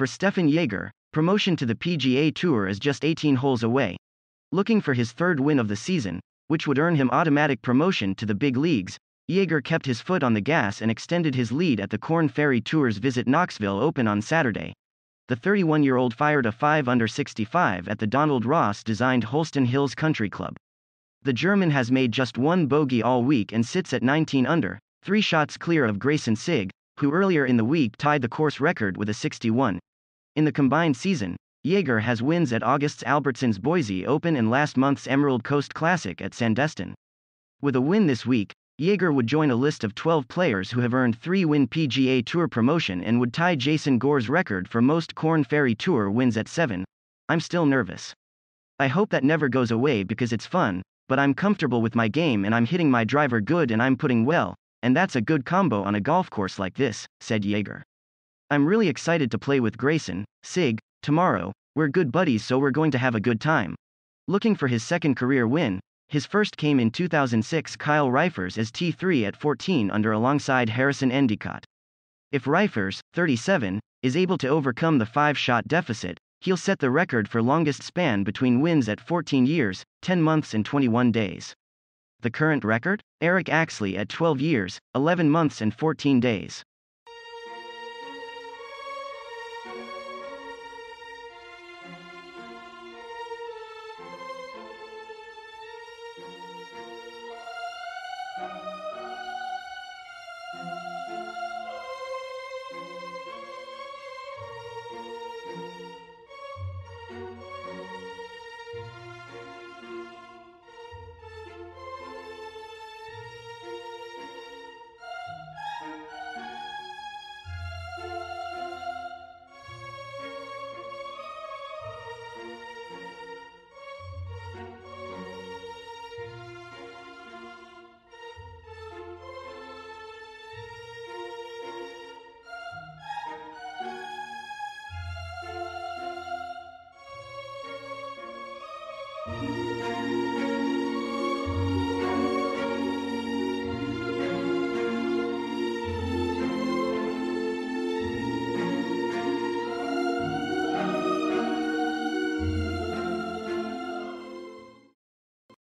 For Stephan Jaeger, promotion to the PGA Tour is just 18 holes away. Looking for his third win of the season, which would earn him automatic promotion to the big leagues, Jaeger kept his foot on the gas and extended his lead at the Korn Ferry Tour's Visit Knoxville Open on Saturday. The 31 year old fired a 5 under 65 at the Donald Ross designed Holston Hills Country Club. The German has made just one bogey all week and sits at 19 under, three shots clear of Grayson Sigg, who earlier in the week tied the course record with a 61. In the combined season, Jaeger has wins at August's Albertsons Boise Open and last month's Emerald Coast Classic at Sandestin. With a win this week, Jaeger would join a list of 12 players who have earned three win PGA Tour promotion and would tie Jason Gore's record for most Korn Ferry Tour wins at 7. I'm still nervous. I hope that never goes away because it's fun, but I'm comfortable with my game and I'm hitting my driver good and I'm putting well, and that's a good combo on a golf course like this, said Jaeger. I'm really excited to play with Grayson, Sigg, tomorrow, we're good buddies so we're going to have a good time. Looking for his second career win, his first came in 2006 Kyle Reifers as T3 at 14 under alongside Harrison Endicott. If Reifers, 37, is able to overcome the five-shot deficit, he'll set the record for longest span between wins at 14 years, 10 months and 21 days. The current record? Eric Axley at 12 years, 11 months and 14 days. Thank you. Música